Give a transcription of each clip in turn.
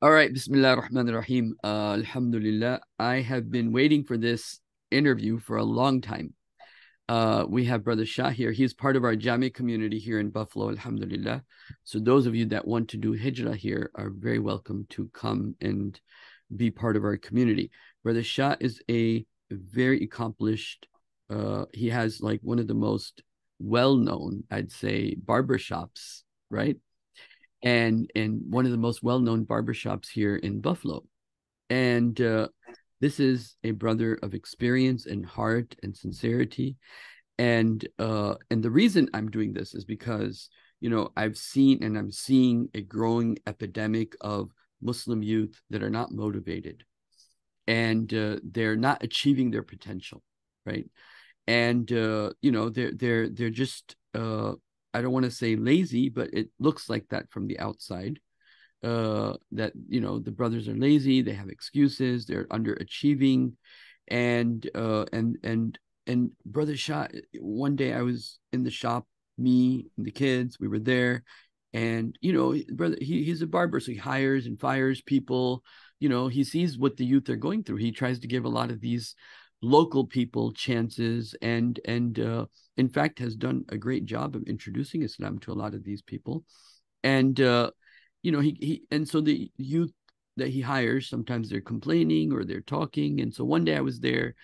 All right, Bismillah ar-Rahman ar-Rahim. Uh, Alhamdulillah. I have been waiting for this interview for a long time. Uh, we have Brother Shah here. He's part of our Jami community here in Buffalo, Alhamdulillah. So those of you that want to do hijrah here are very welcome to come and be part of our community. Brother Shah is a very accomplished, uh, he has like one of the most well-known, I'd say, barbershops, right? And and one of the most well-known barbershops here in Buffalo. And uh, this is a brother of experience and heart and sincerity. And uh, and the reason I'm doing this is because you know I've seen and I'm seeing a growing epidemic of Muslim youth that are not motivated, and uh, they're not achieving their potential, right? And uh, you know they're they're they're just uh, I don't want to say lazy, but it looks like that from the outside. Uh, that you know the brothers are lazy, they have excuses, they're underachieving, and uh, and and and brother Shah. One day I was in the shop, me and the kids, we were there, and you know, brother, he he's a barber, so he hires and fires people. You know, he sees what the youth are going through. He tries to give a lot of these local people chances and and uh, in fact has done a great job of introducing islam to a lot of these people. And uh, you know he, he and so the youth that he hires sometimes they're complaining or they're talking. And so one day i was there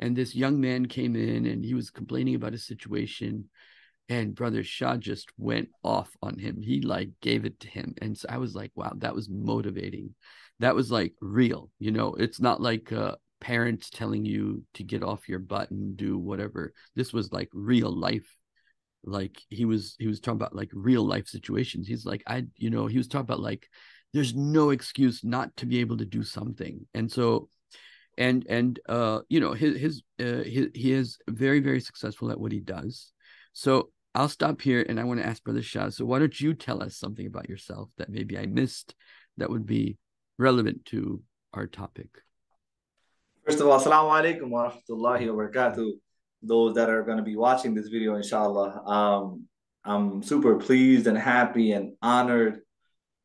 and this young man came in and he was complaining about a situation. And brother shah just went off on him. He like gave it to him. And so i was like wow that was motivating. That was like real you know? It's not like uh, parents telling you to get off your butt and do whatever. This was like real life. Like he was he was talking about like real life situations. He's like, I, you know, he was talking about like there's no excuse not to be able to do something. And so and and uh you know his his uh his, he is very very successful at what he does so i'll stop here and i want to ask brother shah so why don't you tell us something about yourself that maybe i missed that would be relevant to our topic First of all, assalamu alaikum wa rahmatullahi wa barakatuh. Those that are going to be watching this video, inshallah. Um, I'm super pleased and happy and honored.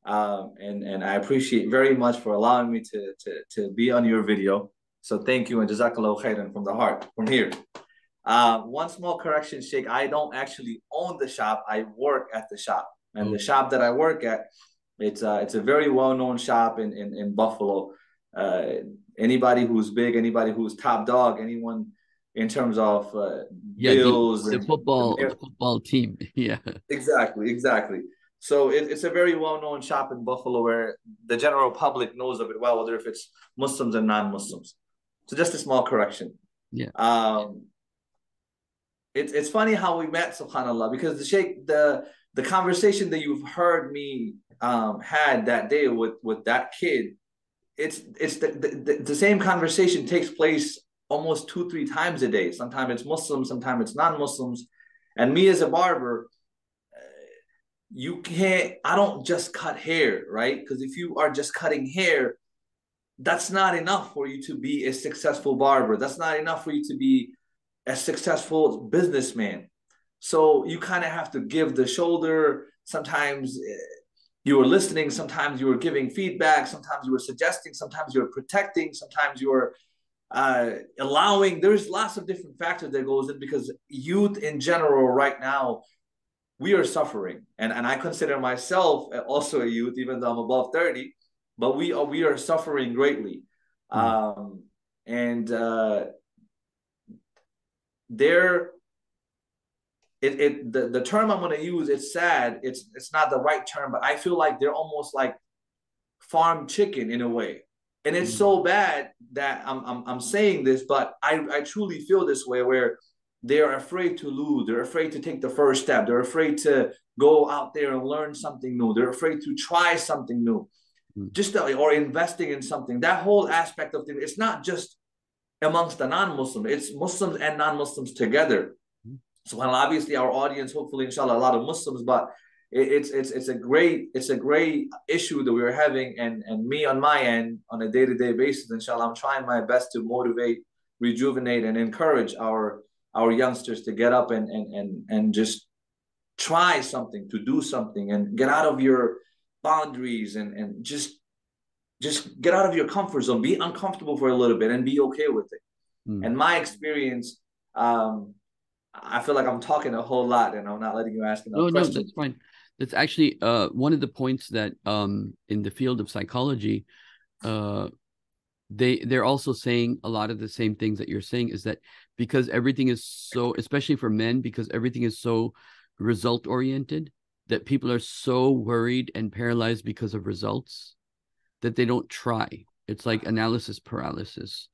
Um, and, and I appreciate very much for allowing me to, to, to be on your video. So thank you and jazakallah khairan from the heart, from here. Uh, one small correction, Sheikh. I don't actually own the shop. I work at the shop. And mm-hmm. the shop that I work at, it's, uh, it's a very well-known shop in, in, in Buffalo. Uh, anybody who's big, anybody who's top dog, anyone in terms of uh, yeah, bills, the, the football the football team. Yeah, exactly, exactly. So it, it's a very well-known shop in Buffalo where the general public knows of it well, whether if it's Muslims and non-Muslims. So just a small correction. Yeah. Um, it's it's funny how we met, Subhanallah, because the Sheikh, the the conversation that you've heard me um, had that day with with that kid it's it's the, the, the same conversation takes place almost two three times a day. Sometimes it's muslims sometimes it's non-muslims. And me as a barber uh, you can't i don't just cut hair right? Because if you are just cutting hair that's not enough for you to be a successful barber. That's not enough for you to be a successful businessman. So you kind of have to give the shoulder. Sometimes uh, you were listening sometimes you were giving feedback sometimes you were suggesting sometimes you were protecting sometimes you were uh, allowing. There's lots of different factors that goes in because youth in general right now we are suffering. And, and i consider myself also a youth even though i'm above 30 but we are we are suffering greatly. Mm-hmm. um, and uh, there it, it the, the term I'm going to use, it's sad. It's it's not the right term, but I feel like they're almost like farm chicken in a way. And it's mm-hmm. so bad that I'm, I'm I'm saying this, but I, I truly feel this way where they're afraid to lose. They're afraid to take the first step. They're afraid to go out there and learn something new. They're afraid to try something new. Mm-hmm. Just the, or investing in something. That whole aspect of things, it's not just amongst the non-Muslim, it's Muslims and non-Muslims together so while obviously our audience, hopefully, inshallah, a lot of Muslims, but it's it's it's a great it's a great issue that we're having, and and me on my end on a day to day basis, inshallah, I'm trying my best to motivate, rejuvenate, and encourage our our youngsters to get up and and and and just try something, to do something, and get out of your boundaries, and and just just get out of your comfort zone, be uncomfortable for a little bit, and be okay with it. Mm. And my experience, um, I feel like I'm talking a whole lot, and I'm not letting you ask enough no, questions. No, that's fine. That's actually uh, one of the points that um, in the field of psychology, uh, they they're also saying a lot of the same things that you're saying is that because everything is so, especially for men, because everything is so result oriented, that people are so worried and paralyzed because of results that they don't try. It's like analysis paralysis.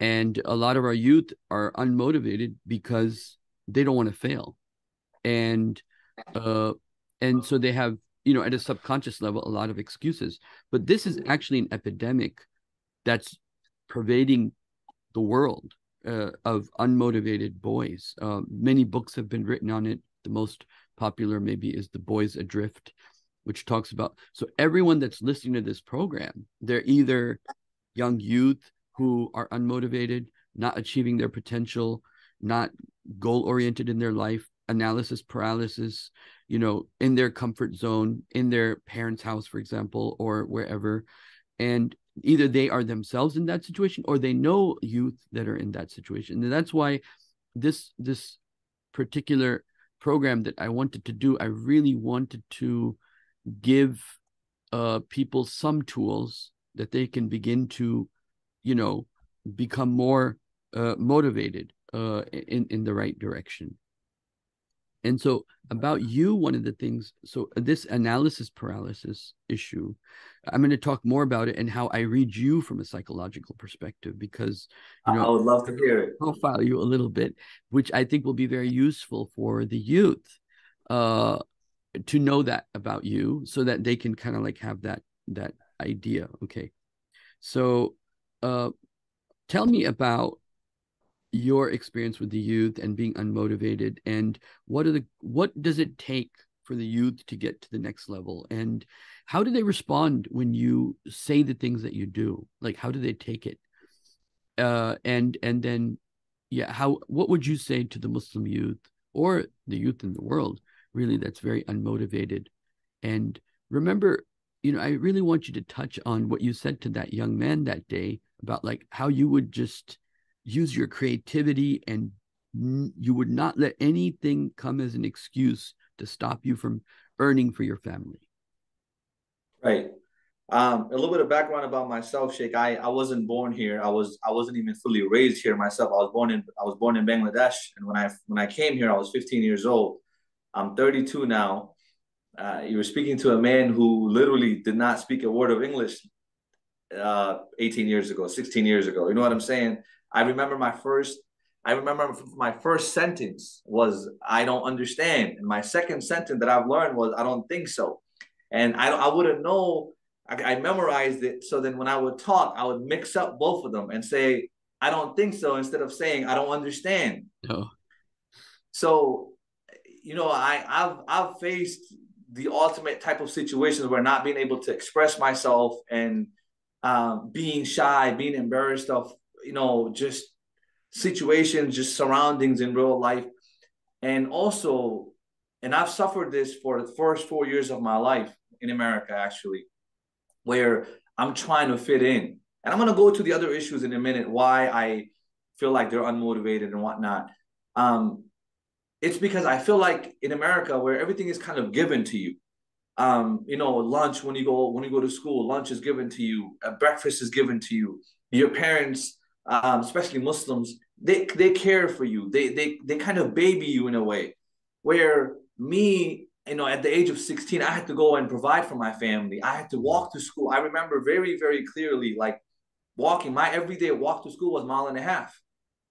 And a lot of our youth are unmotivated because they don't want to fail. And uh and so they have, you know, at a subconscious level, a lot of excuses. But this is actually an epidemic that's pervading the world uh, of unmotivated boys. Uh, many books have been written on it. The most popular maybe is The Boys Adrift, which talks about so everyone that's listening to this program, they're either young youth who are unmotivated, not achieving their potential, not goal oriented in their life, analysis paralysis, you know, in their comfort zone, in their parents' house, for example, or wherever. And either they are themselves in that situation or they know youth that are in that situation. And that's why this this particular program that I wanted to do, I really wanted to give uh, people some tools that they can begin to, you know, become more uh, motivated uh, in in the right direction. And so, about you, one of the things, so this analysis paralysis issue, I'm going to talk more about it and how I read you from a psychological perspective because you know I would love to hear it. Profile you a little bit, which I think will be very useful for the youth uh, to know that about you, so that they can kind of like have that that idea. Okay, so uh, tell me about your experience with the youth and being unmotivated and what are the what does it take for the youth to get to the next level? And how do they respond when you say the things that you do? Like how do they take it? Uh and and then yeah how what would you say to the muslim youth or the youth in the world really that's very unmotivated? And remember you know i really want you to touch on what you said to that young man that day about like how you would just use your creativity and you would not let anything come as an excuse to stop you from earning for your family. Right. Um, a little bit of background about myself, Sheikh. I, I wasn't born here. I was I wasn't even fully raised here myself. I was born in I was born in Bangladesh, and when I when I came here, I was 15 years old. I'm 32 now. Uh, you were speaking to a man who literally did not speak a word of English uh, 18 years ago, 16 years ago. You know what I'm saying? I remember my first I remember my first sentence was I don't understand, and my second sentence that I've learned was I don't think so, and I I wouldn't know. I, I memorized it, so then when I would talk, I would mix up both of them and say I don't think so instead of saying I don't understand. Oh. So, you know, I I've I've faced the ultimate type of situations where not being able to express myself and um, being shy, being embarrassed of you know, just situations, just surroundings in real life. And also, and I've suffered this for the first four years of my life in America, actually, where I'm trying to fit in. And I'm going to go to the other issues in a minute, why I feel like they're unmotivated and whatnot. Um, it's because I feel like in America, where everything is kind of given to you, um, you know, lunch when you go when you go to school, lunch is given to you, uh, breakfast is given to you. Your parents um, especially Muslims, they they care for you. They they they kind of baby you in a way. Where me, you know, at the age of 16, I had to go and provide for my family. I had to walk to school. I remember very, very clearly, like walking. My everyday walk to school was mile and a half.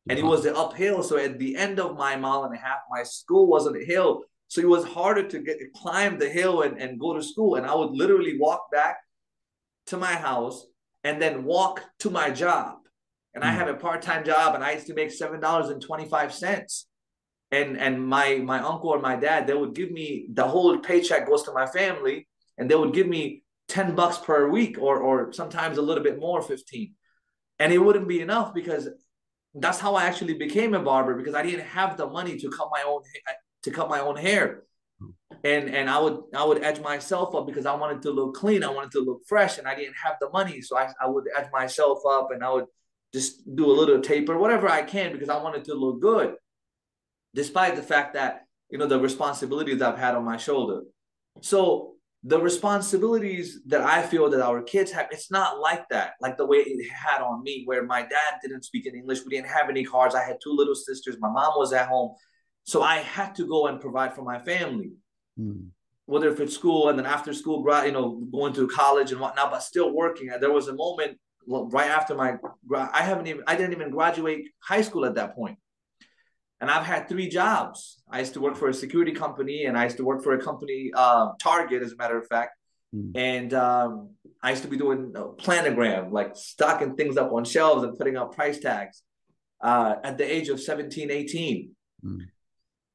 And it was the uphill. So at the end of my mile and a half, my school was on the hill. So it was harder to get climb the hill and, and go to school. And I would literally walk back to my house and then walk to my job and. I hmm. have a part-time job and I used to make seven dollars and 25 cents. And and my my uncle or my dad, they would give me the whole paycheck goes to my family, and they would give me 10 bucks per week or or sometimes a little bit more, 15. And it wouldn't be enough because that's how I actually became a barber because I didn't have the money to cut my own to cut my own hair. and and I would I would edge myself up because I wanted to look clean, I wanted to look fresh, and I didn't have the money, so I, I would edge myself up and I would just do a little taper, whatever I can, because I wanted to look good, despite the fact that you know the responsibilities I've had on my shoulder. So the responsibilities that I feel that our kids have, it's not like that, like the way it had on me, where my dad didn't speak in English, we didn't have any cars, I had two little sisters, my mom was at home, so I had to go and provide for my family. Mm. Whether if it's school and then after school, you know, going to college and whatnot, but still working. There was a moment right after my, I haven't even, I didn't even graduate high school at that point. And I've had three jobs. I used to work for a security company, and I used to work for a company, uh, Target, as a matter of fact. Mm. And um, I used to be doing a planogram, like stocking things up on shelves and putting up price tags uh, at the age of 17, 18. Mm.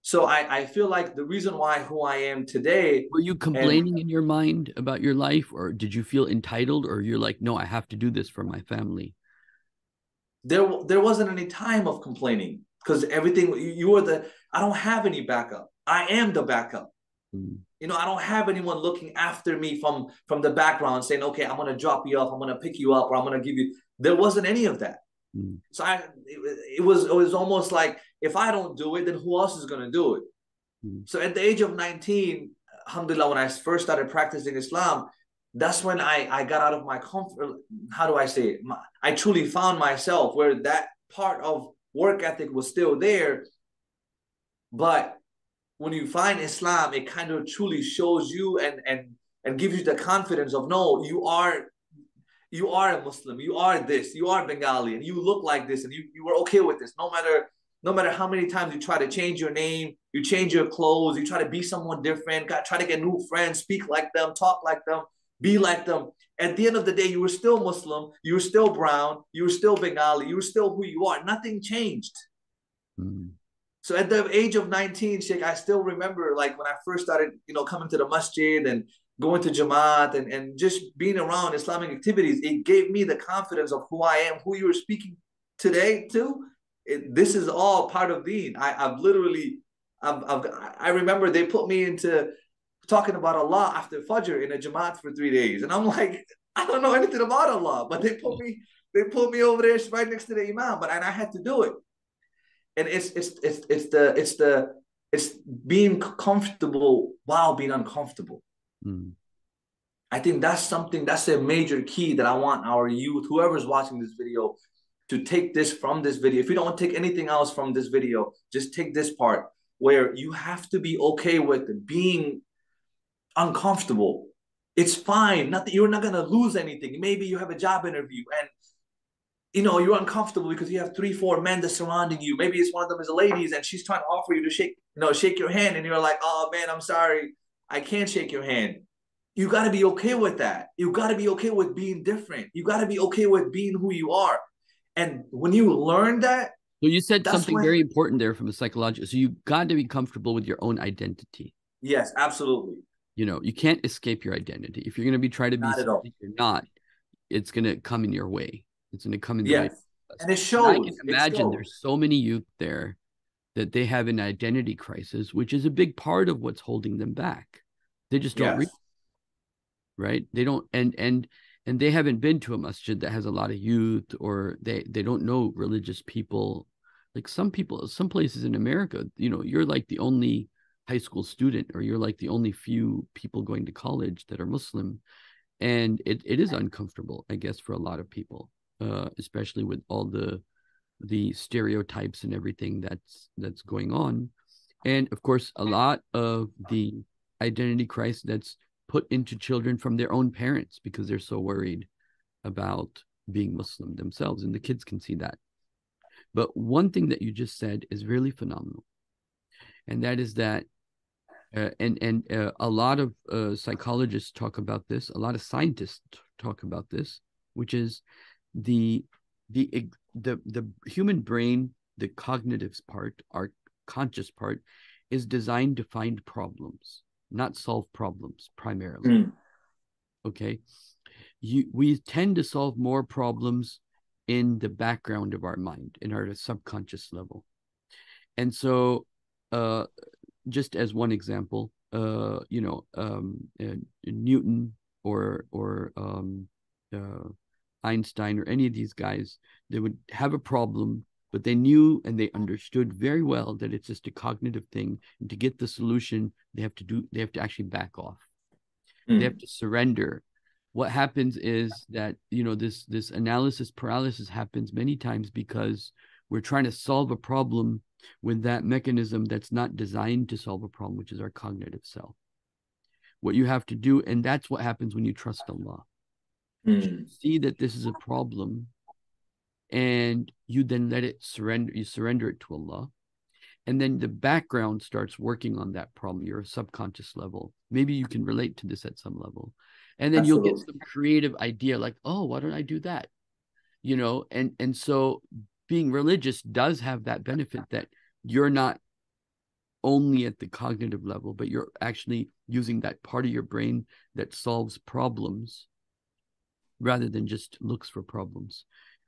So I, I feel like the reason why who I am today. Were you complaining and, in your mind about your life, or did you feel entitled, or you're like, no, I have to do this for my family? There, there wasn't any time of complaining because everything you were the. I don't have any backup. I am the backup. Mm. You know, I don't have anyone looking after me from from the background saying, okay, I'm gonna drop you off, I'm gonna pick you up, or I'm gonna give you. There wasn't any of that. Mm. So I, it, it, was it was almost like if I don't do it, then who else is going to do it? Mm. So at the age of 19, alhamdulillah, when I first started practicing Islam, that's when I, I got out of my comfort. How do I say it? My, I truly found myself where that part of work ethic was still there. But when you find Islam, it kind of truly shows you and and and gives you the confidence of no, you are you are a Muslim, you are this, you are Bengali, and you look like this, and you, you were okay with this, no matter no matter how many times you try to change your name, you change your clothes, you try to be someone different, got, try to get new friends, speak like them, talk like them, be like them. At the end of the day, you were still Muslim, you were still brown, you were still Bengali, you were still who you are. Nothing changed. Mm-hmm. So at the age of 19, Sheikh, I still remember like when I first started, you know, coming to the masjid and going to Jamaat and, and just being around Islamic activities, it gave me the confidence of who I am, who you were speaking today to it, this is all part of Deen. I, I've literally, I've, I've, I remember they put me into talking about Allah after Fajr in a Jamaat for three days, and I'm like, I don't know anything about Allah, but they put me, they put me over there right next to the Imam, but and I had to do it. And it's it's it's it's the it's the it's being comfortable while being uncomfortable. Mm. I think that's something that's a major key that I want our youth, whoever's watching this video, to take this from this video. If you don't take anything else from this video, just take this part where you have to be okay with being uncomfortable. It's fine. Not that You're not gonna lose anything. Maybe you have a job interview and you know you're uncomfortable because you have three, four men that surrounding you. Maybe it's one of them is a ladies and she's trying to offer you to shake, you know, shake your hand, and you're like, oh man, I'm sorry, I can't shake your hand. You got to be okay with that. You got to be okay with being different. You got to be okay with being who you are. And when you learn that, so you said something when, very important there from a psychological. So you got to be comfortable with your own identity. Yes, absolutely. You know, you can't escape your identity. If you're going to be trying to be not something you're not, it's going to come in your way. It's going to come in yes. way. And it shows. And I can imagine there's so many youth there that they have an identity crisis, which is a big part of what's holding them back. They just don't yes. read, right? They don't, and and and they haven't been to a masjid that has a lot of youth or they they don't know religious people like some people some places in america you know you're like the only high school student or you're like the only few people going to college that are muslim and it, it is uncomfortable i guess for a lot of people uh, especially with all the the stereotypes and everything that's that's going on and of course a lot of the identity crisis that's put into children from their own parents because they're so worried about being Muslim themselves. And the kids can see that. But one thing that you just said is really phenomenal. And that is that, uh, and and uh, a lot of uh, psychologists talk about this. A lot of scientists talk about this, which is the the the the human brain, the cognitive part, our conscious part, is designed to find problems not solve problems primarily. Mm. Okay. You, we tend to solve more problems in the background of our mind, in our subconscious level. And so, uh, just as one example, uh, you know, um, uh, Newton or or um, uh, Einstein or any of these guys, they would have a problem, but they knew and they understood very well that it's just a cognitive thing. And to get the solution, they have to do they have to actually back off. Mm. They have to surrender. What happens is that you know this this analysis paralysis happens many times because we're trying to solve a problem with that mechanism that's not designed to solve a problem, which is our cognitive self. What you have to do, and that's what happens when you trust Allah. Mm. see that this is a problem, and you then let it surrender, you surrender it to Allah. And then the background starts working on that problem, your subconscious level. Maybe you can relate to this at some level. And then Absolutely. you'll get some creative idea like, oh, why don't I do that? You know, and and so being religious does have that benefit that you're not only at the cognitive level, but you're actually using that part of your brain that solves problems rather than just looks for problems,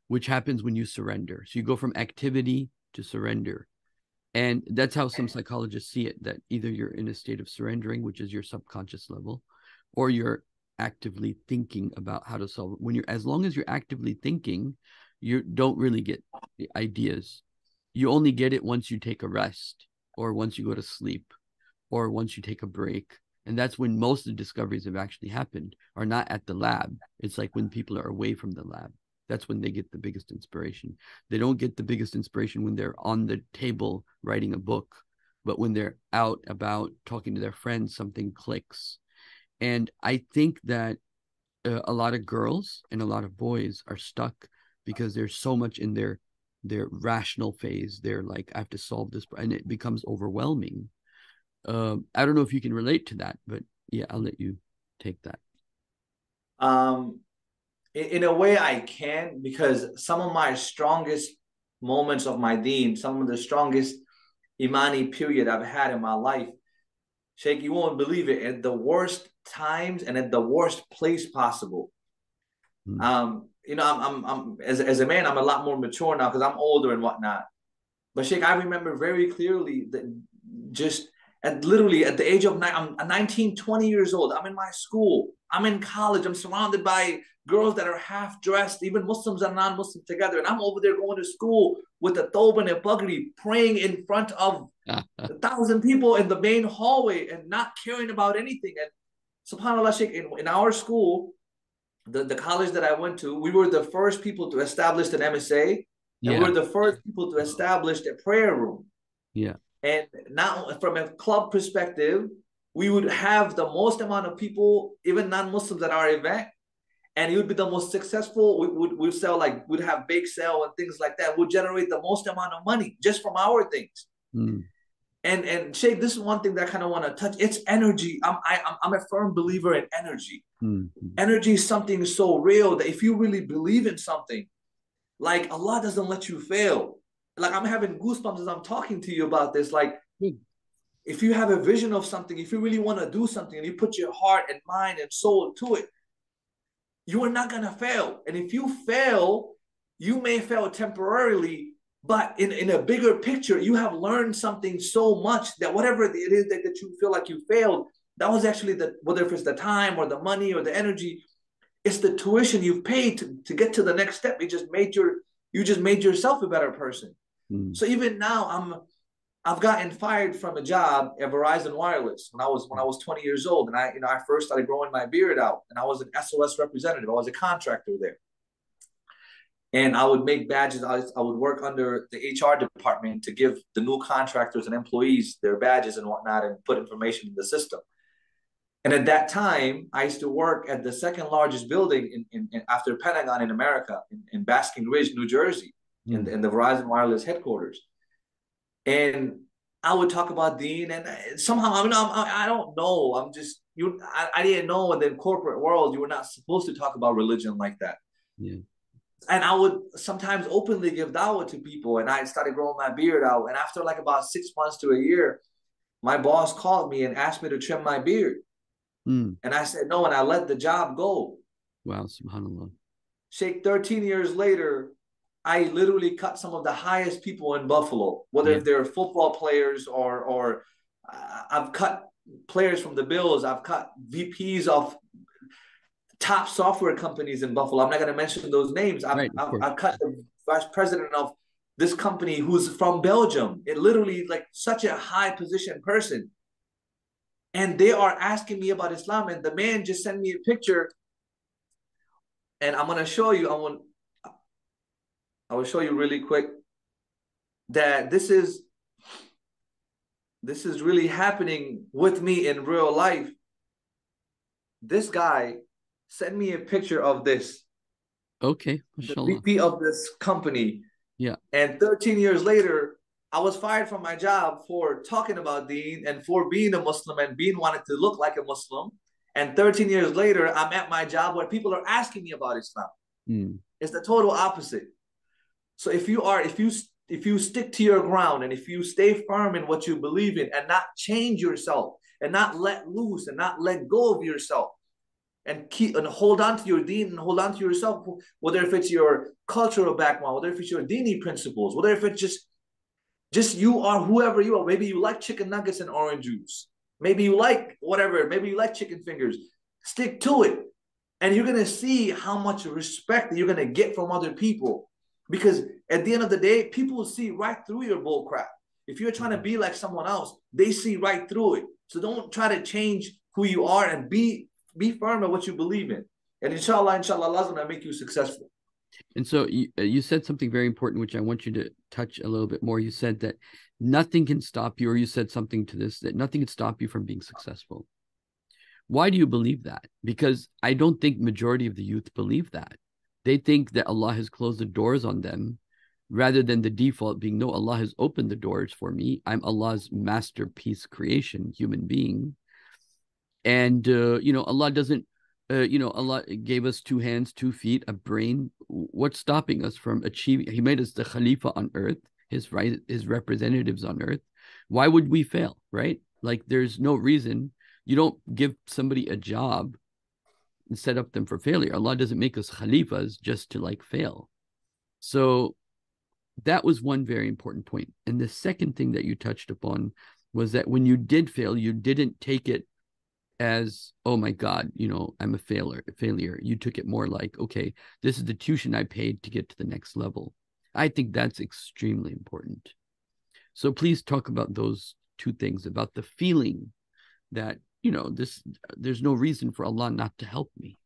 which happens when you surrender. So you go from activity to surrender. And that's how some psychologists see it that either you're in a state of surrendering, which is your subconscious level, or you're actively thinking about how to solve it. When you're, as long as you're actively thinking, you don't really get the ideas. You only get it once you take a rest or once you go to sleep or once you take a break. And that's when most of the discoveries have actually happened, are not at the lab. It's like when people are away from the lab. That's when they get the biggest inspiration. They don't get the biggest inspiration when they're on the table writing a book, but when they're out about talking to their friends, something clicks. And I think that uh, a lot of girls and a lot of boys are stuck because there's so much in their their rational phase. They're like, I have to solve this, and it becomes overwhelming. Um, I don't know if you can relate to that, but yeah, I'll let you take that. Um, in, in a way, I can because some of my strongest moments of my deen, some of the strongest imani period I've had in my life, Sheikh, you won't believe it, at the worst times and at the worst place possible. Mm. Um, you know, I'm, I'm, I'm as, as a man, I'm a lot more mature now because I'm older and whatnot. But Sheikh, I remember very clearly that just at literally at the age of nine, I'm 19, 20 years old. I'm in my school. I'm in college. I'm surrounded by girls that are half dressed, even Muslims and non-Muslims together. And I'm over there going to school with a thobe and a pagri, praying in front of a thousand people in the main hallway and not caring about anything. And subhanAllah, Sheikh, in, in our school, the, the college that I went to, we were the first people to establish an MSA. Yeah. And we were the first people to establish a prayer room. Yeah. And now, from a club perspective, we would have the most amount of people, even non-Muslims, at our event, and it would be the most successful. We would we sell like we'd have bake sale and things like that. We'd generate the most amount of money just from our things. Mm and and Sheikh, this is one thing that I kind of want to touch. It's energy. I'm I, am i I'm a firm believer in energy. Mm-hmm. Energy is something so real that if you really believe in something, like Allah doesn't let you fail. Like I'm having goosebumps as I'm talking to you about this. Like mm. if you have a vision of something, if you really want to do something, and you put your heart and mind and soul to it, you are not gonna fail. And if you fail, you may fail temporarily, but in, in a bigger picture, you have learned something so much that whatever it is that, that you feel like you failed, that was actually the whether if it's the time or the money or the energy, it's the tuition you've paid to, to get to the next step. You just made your you just made yourself a better person. Mm. So even now I'm I've gotten fired from a job at Verizon Wireless when I was when I was 20 years old. And I, you know, I first started growing my beard out and I was an SOS representative. I was a contractor there and I would make badges. I, I would work under the HR department to give the new contractors and employees their badges and whatnot and put information in the system. And at that time, I used to work at the second largest building in, in, in after Pentagon in America, in, in Basking Ridge, New Jersey, in, in the Verizon Wireless headquarters. And I would talk about Deen, and somehow I mean I, I don't know. I'm just you. I, I didn't know in the corporate world you were not supposed to talk about religion like that. Yeah and I would sometimes openly give dawah to people. And I started growing my beard out. And after like about six months to a year, my boss called me and asked me to trim my beard. Mm. And I said no, and I let the job go. Wow, subhanAllah. Sheikh, 13 years later, I literally cut some of the highest people in Buffalo, whether yeah. they're football players or or uh, I've cut players from the Bills. I've cut VPs of top software companies in Buffalo. I'm not going to mention those names. I've, right, I've, I've, cut the vice president of this company who's from Belgium. It literally like such a high position person. And they are asking me about Islam. And the man just sent me a picture. And I'm going to show you. I want, I will show you really quick that this is this is really happening with me in real life. This guy sent me a picture of this. Okay. The VP of this company. Yeah. And 13 years later, I was fired from my job for talking about Deen and for being a Muslim and being wanted to look like a Muslim. And 13 years later, I'm at my job where people are asking me about Islam. Mm. It's the total opposite. So if you are, if you if you stick to your ground and if you stay firm in what you believe in and not change yourself and not let loose and not let go of yourself and keep and hold on to your deen and hold on to yourself, whether if it's your cultural background, whether if it's your dini principles, whether if it's just just you are whoever you are. Maybe you like chicken nuggets and orange juice. Maybe you like whatever. Maybe you like chicken fingers. Stick to it. And you're gonna see how much respect you're gonna get from other people because at the end of the day, people will see right through your bull crap. If you're trying to be like someone else, they see right through it. So don't try to change who you are and be be firm in what you believe in. And inshallah, inshallah, Allah's gonna make you successful. And so you, uh, you said something very important, which I want you to touch a little bit more. You said that nothing can stop you, or you said something to this that nothing can stop you from being successful. Why do you believe that? Because I don't think majority of the youth believe that. They think that Allah has closed the doors on them rather than the default being, no, Allah has opened the doors for me. I'm Allah's masterpiece creation, human being. And, uh, you know, Allah doesn't, uh, you know, Allah gave us two hands, two feet, a brain. What's stopping us from achieving? He made us the Khalifa on earth, his right, his representatives on earth. Why would we fail, right? Like, there's no reason you don't give somebody a job and set up them for failure. Allah doesn't make us khalifas just to like fail. So that was one very important point. And the second thing that you touched upon was that when you did fail, you didn't take it as, oh my God, you know, I'm a failure, failure. You took it more like, okay, this is the tuition I paid to get to the next level. I think that's extremely important. So please talk about those two things about the feeling that you know this there's no reason for allah not to help me.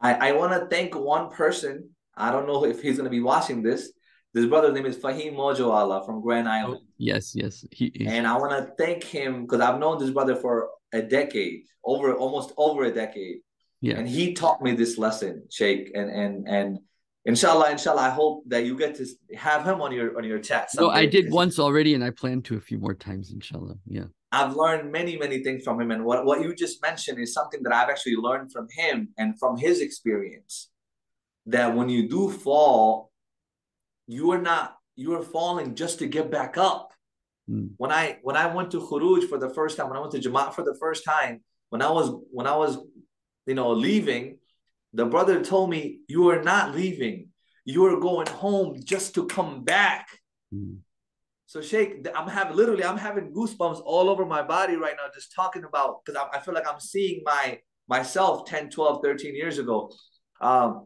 I i want to thank one person. I don't know if he's going to be watching this. This brother's name is fahim mojo allah from grand oh, island. oh, yes yes. He, and i want to thank him because i've known this brother for a decade over almost over a decade. Yeah and he taught me this lesson sheikh and and and inshallah inshallah i hope that you get to have him on your on your chat no i did once already and i plan to a few more times inshallah. Yeah I've learned many, many things from him. And what, what you just mentioned is something that I've actually learned from him and from his experience. That when you do fall, you are not, you are falling just to get back up. Mm. When I when I went to Khuruj for the first time, when I went to Jamaat for the first time, when I was when I was, you know, leaving, the brother told me, You are not leaving. You are going home just to come back. Mm. So Sheikh, I'm having literally, I'm having goosebumps all over my body right now, just talking about because I, I, feel like I'm seeing my myself 10, 12, 13 years ago. Um,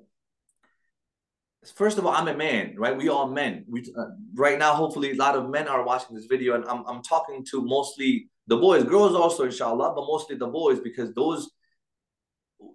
first of all, I'm a man, right? We all men. We uh, right now, hopefully, a lot of men are watching this video, and I'm I'm talking to mostly the boys, girls also, inshallah, but mostly the boys because those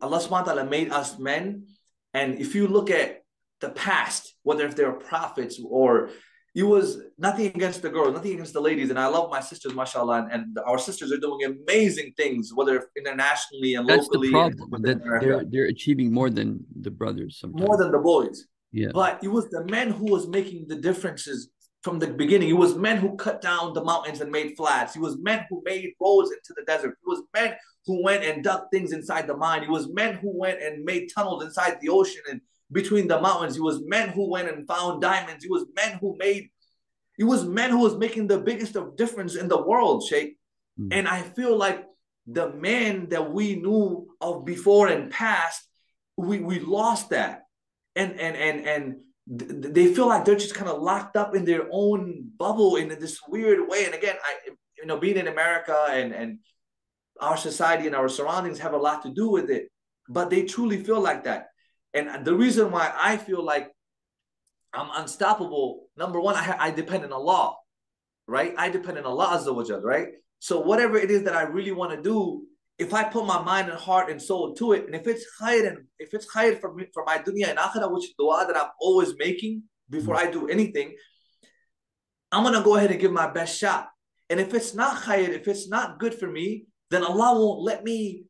Allah subhanahu wa ta'ala made us men. And if you look at the past, whether if they're prophets or it was nothing against the girls, nothing against the ladies. And I love my sisters, mashallah. And, and our sisters are doing amazing things, whether internationally and That's locally. That's the problem. That they're, they're achieving more than the brothers sometimes. More than the boys. Yeah. But it was the men who was making the differences from the beginning. It was men who cut down the mountains and made flats. It was men who made roads into the desert. It was men who went and dug things inside the mine. It was men who went and made tunnels inside the ocean and between the mountains. It was men who went and found diamonds. It was men who made, it was men who was making the biggest of difference in the world, Sheikh. Mm. And I feel like the men that we knew of before and past, we, we lost that. And and and and they feel like they're just kind of locked up in their own bubble in this weird way. And again, I you know, being in America and and our society and our surroundings have a lot to do with it. But they truly feel like that. And the reason why I feel like I'm unstoppable, number one, I, I depend on Allah, right? I depend on Allah Azza wa Jal, right? So whatever it is that I really want to do, if I put my mind and heart and soul to it, and if it's khair and if it's khair for me, for my dunya and akhirah, which is dua that I'm always making before I do anything, I'm gonna go ahead and give my best shot. And if it's not khair, if it's not good for me, then Allah won't let me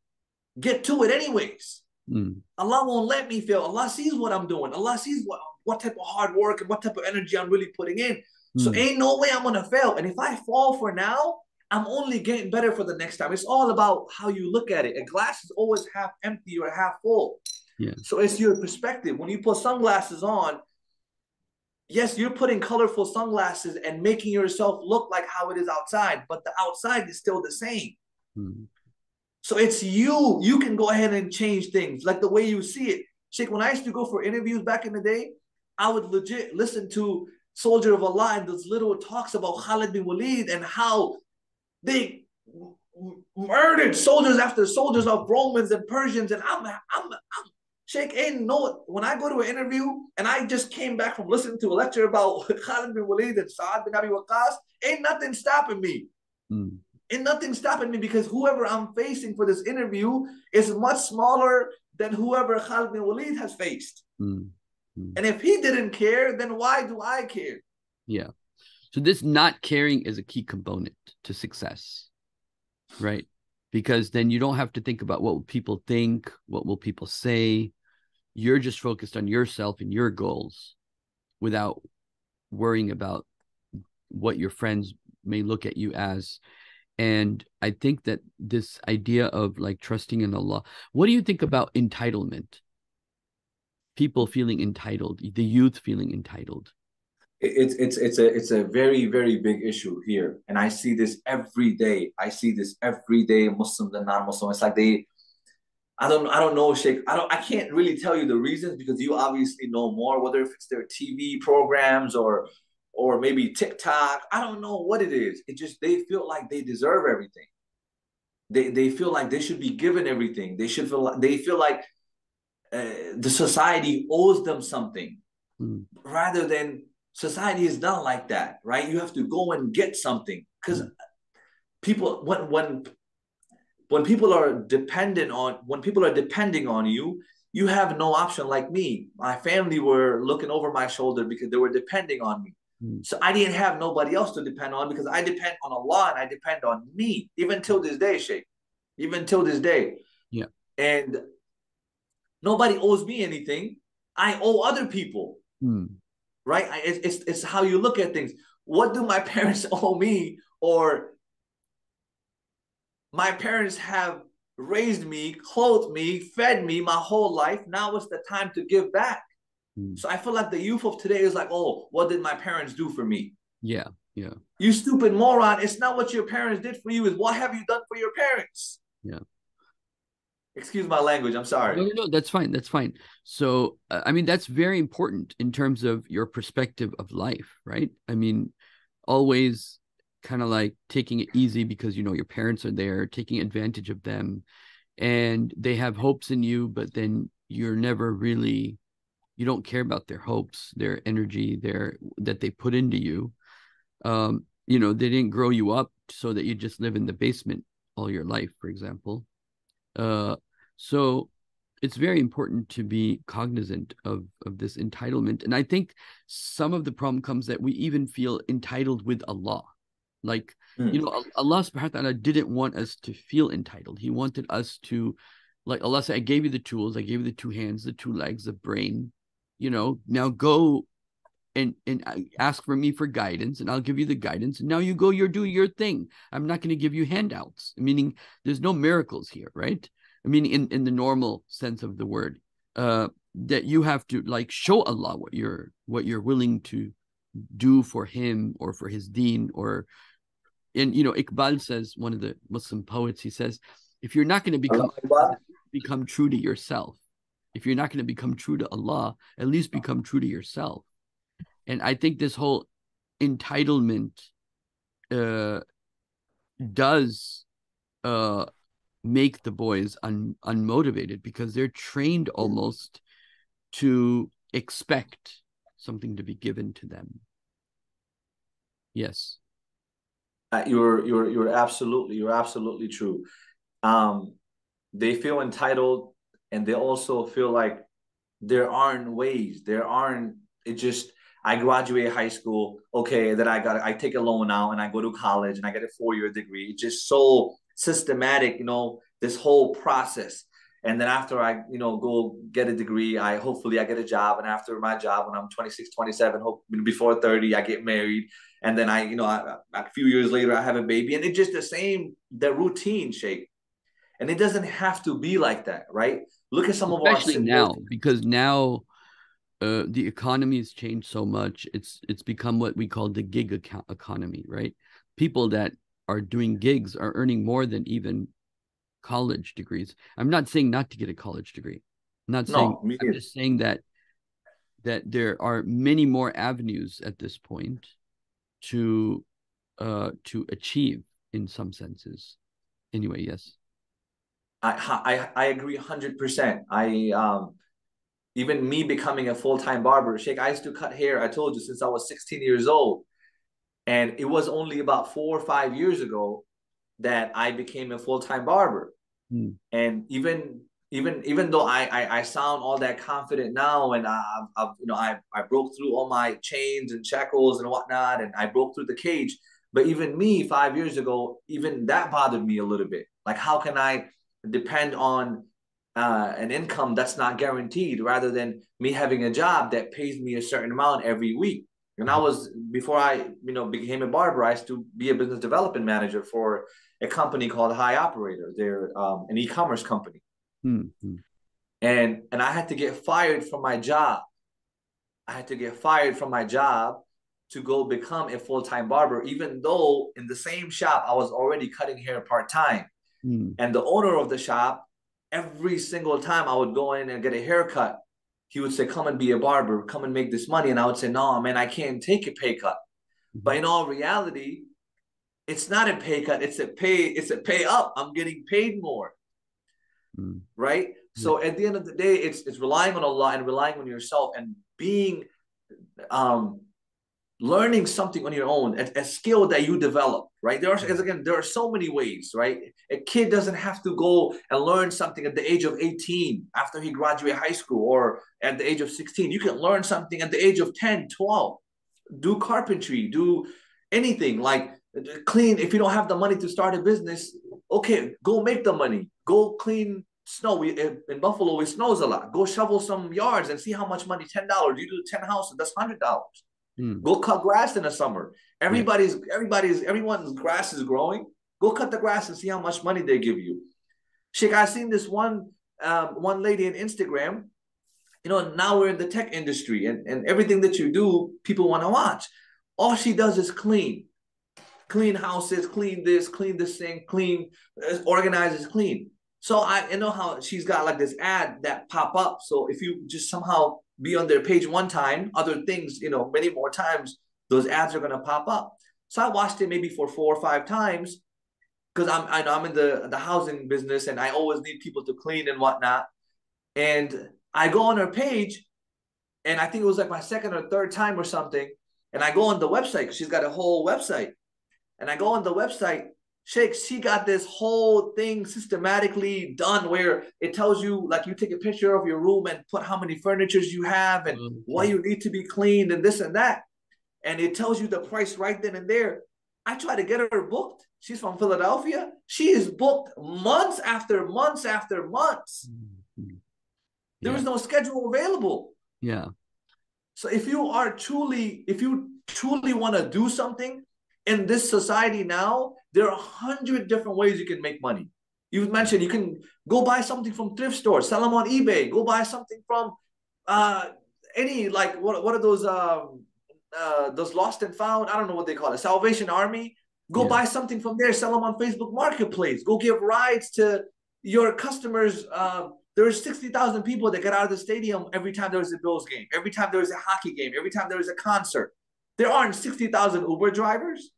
get to it anyways. Mm. Allah won't let me fail. Allah sees what I'm doing. Allah sees what, what type of hard work and what type of energy I'm really putting in. Mm. So ain't no way I'm gonna fail. And if I fall for now, I'm only getting better for the next time. It's all about how you look at it. A glass is always half empty or half full. Yeah. So it's your perspective. When you put sunglasses on, yes, you're putting colorful sunglasses and making yourself look like how it is outside, but the outside is still the same. Mm-hmm. So it's you. You can go ahead and change things like the way you see it. Sheikh, when I used to go for interviews back in the day, I would legit listen to Soldier of Allah and those little talks about Khalid bin Walid and how they murdered soldiers after soldiers of Romans and Persians. And I'm, I'm, I'm Sheikh ain't no when I go to an interview and I just came back from listening to a lecture about Khalid bin Walid and Saad bin Abi Waqqas, ain't nothing stopping me. Mm. Ain't nothing stopping me because whoever I'm facing for this interview is much smaller than whoever Khalid bin Walid has faced. Mm. Mm. And if he didn't care, then why do I care? Yeah. So this not caring is a key component to success, right? Because then you don't have to think about what will people think, what will people say. You're just focused on yourself and your goals without worrying about what your friends may look at you as. And I think that this idea of like trusting in Allah, what do you think about entitlement? People feeling entitled, the youth feeling entitled. It's it's it's a it's a very very big issue here. And i see this every day. I see this every day muslims and non-muslims it's like they i don't i don't know sheikh. I don't i can't really tell you the reasons because you obviously know more whether if it's their tv programs or or maybe tiktok i don't know what it is it just they feel like they deserve everything they they feel like they should be given everything they should feel like they feel like uh, the society owes them something mm. rather than society is not like that, right? You have to go and get something because mm. people when when when people are dependent on when people are depending on you, you have no option. Like me, my family were looking over my shoulder because they were depending on me. Mm. So I didn't have nobody else to depend on because I depend on Allah and I depend on me, even till this day, Sheikh. Even till this day. Yeah. And nobody owes me anything. I owe other people. Mm right? It's, it's, it's how you look at things. What do my parents owe me? Or my parents have raised me, clothed me, fed me my whole life. Now it's the time to give back. Mm. So I feel like the youth of today is like, oh, what did my parents do for me? Yeah, yeah. You stupid moron. It's not what your parents did for you, is what have you done for your parents? Yeah excuse my language i'm sorry no, no, no that's fine that's fine so uh, i mean that's very important in terms of your perspective of life right i mean always kind of like taking it easy because you know your parents are there taking advantage of them and they have hopes in you but then you're never really you don't care about their hopes their energy their that they put into you. Um you know they didn't grow you up so that you just live in the basement all your life for example. Uh so it's very important to be cognizant of of this entitlement. And i think some of the problem comes that we even feel entitled with allah. Like mm. you know allah subhanahu wa ta'ala didn't want us to feel entitled. He wanted us to like allah said i gave you the tools i gave you the two hands the two legs the brain you know now go and and ask for me for guidance and i'll give you the guidance and now you go you're doing your thing i'm not going to give you handouts meaning there's no miracles here right I mean, in, in the normal sense of the word, uh, that you have to like show Allah what you're what you're willing to do for Him or for His Deen or, and you know, Iqbal says one of the Muslim poets. He says, if you're not going to become become true to yourself, if you're not going to become true to Allah, at least become true to yourself. And I think this whole entitlement uh does uh make the boys un- unmotivated because they're trained almost to expect something to be given to them. Yes. Uh, you're you're you're absolutely you're absolutely true. Um, they feel entitled, and they also feel like there aren't ways. There aren't. It just I graduate high school. Okay, then I got I take a loan now, and I go to college, and I get a four year degree. It's just so systematic, you know, this whole process. And then after I, you know, go get a degree, I hopefully I get a job. And after my job, when I'm 26, 27, hope before 30, I get married. And then I, you know, I, a few years later, I have a baby. And it's just the same, the routine shape. And it doesn't have to be like that, right? Look at some Especially of our especially now because now uh, the economy has changed so much. It's it's become what we call the gig account economy, right? People that are doing gigs are earning more than even college degrees. I'm not saying not to get a college degree. I'm not saying no, I'm just saying that that there are many more avenues at this point to uh to achieve in some senses. Anyway, yes. I I I agree 100%. I um even me becoming a full-time barber, Sheikh, I used to cut hair, I told you, since I was 16 years old. And it was only about four or five years ago that I became a full-time barber. Mm. And even even even though I, I, I sound all that confident now, and I, I've you know I I broke through all my chains and shackles and whatnot, and I broke through the cage. But even me five years ago, even that bothered me a little bit. Like, how can I depend on uh, an income that's not guaranteed, rather than me having a job that pays me a certain amount every week? And I was before I you know became a barber, I used to be a business development manager for a company called High Operator. They're um, an e-commerce company, mm-hmm. and and I had to get fired from my job. I had to get fired from my job to go become a full-time barber, even though in the same shop I was already cutting hair part-time. Mm. And the owner of the shop, every single time I would go in and get a haircut, he would say, "Come and be a barber. Come and make this money." And I would say, "No, man, I can't take a pay cut." Mm-hmm. But in all reality, it's not a pay cut it's a pay it's a pay up i'm getting paid more mm. right so at the end of the day it's it's relying on allah and relying on yourself and being um learning something on your own a, a skill that you develop right? There are again there are so many ways right? A kid doesn't have to go and learn something at the age of 18 after he graduate high school or at the age of 16 you can learn something at the age of 10 12 do carpentry do anything like clean. If you don't have the money to start a business okay go make the money. Go clean snow. We in buffalo it snows a lot. Go shovel some yards and see how much money $10 you do 10 houses that's $100 hmm. go cut grass in the summer everybody's yeah. everybody's everyone's grass is growing go cut the grass and see how much money they give you Sheikh, I seen this one um, one lady on Instagram. You know, now we're in the tech industry, and, and everything that you do, people want to watch. All she does is clean clean houses, clean this, clean this thing, clean, uh, organizes, clean. So I, I know how she's got like this ad that pop up. So if you just somehow be on their page one time, other things, you know, many more times, those ads are gonna pop up. So I watched it maybe for four or five times because I'm I know I'm in the the housing business and I always need people to clean and whatnot. And I go on her page, and I think it was like my second or third time or something. And I go on the website she's got a whole website and I go on the website, Sheikh, she got this whole thing systematically done where it tells you, like, you take a picture of your room and put how many furnitures you have and mm-hmm. what you need to be cleaned and this and that. And it tells you the price right then and there. I try to get her booked. She's from Philadelphia. She is booked months after months after months. Mm-hmm. There yeah. was no schedule available. Yeah. So if you are truly, if you truly want to do something, in this society now, there are a hundred different ways you can make money. You mentioned you can go buy something from thrift stores, sell them on eBay, go buy something from uh, any like what what are those um uh, those lost and found? I don't know what they call it, Salvation Army. Go yeah. buy something from there, sell them on Facebook Marketplace. Go give rides to your customers. Uh, there's 60,000 people that get out of the stadium every time there's a Bills game, every time there's a hockey game, every time there's a concert. There aren't 60,000 Uber drivers.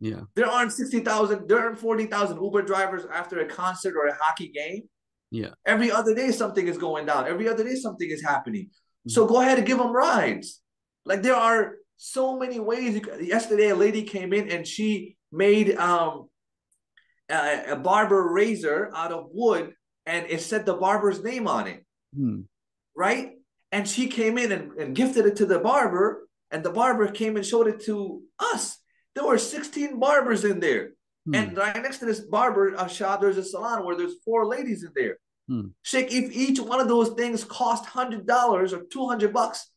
Yeah. There aren't 60,000, there aren't 40,000 Uber drivers after a concert or a hockey game. Yeah. Every other day, something is going down. Every other day, something is happening. Mm-hmm. So go ahead and give them rides. Like there are so many ways. You could, yesterday, a lady came in and she made um, a, a, barber razor out of wood and it said the barber's name on it. Hmm. Right. And she came in and, and gifted it to the barber, and the barber came and showed it to us. There were 16 barbers in there. Hmm. And right next to this barber uh, shop, there's a salon where there's four ladies in there. Hmm. Sheikh, if each one of those things cost hundred dollars or two hundred bucks,